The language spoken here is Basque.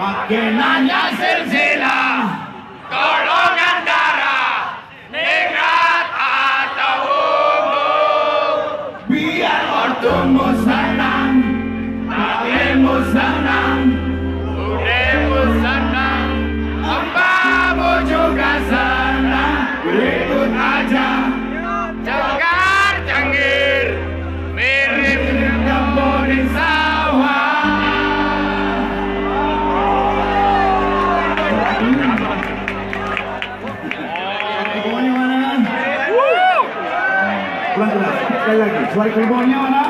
Agenaia zersela, korro gandara, megat atau mu, biak otumo sana el aquí. Suárez Carbón y ahora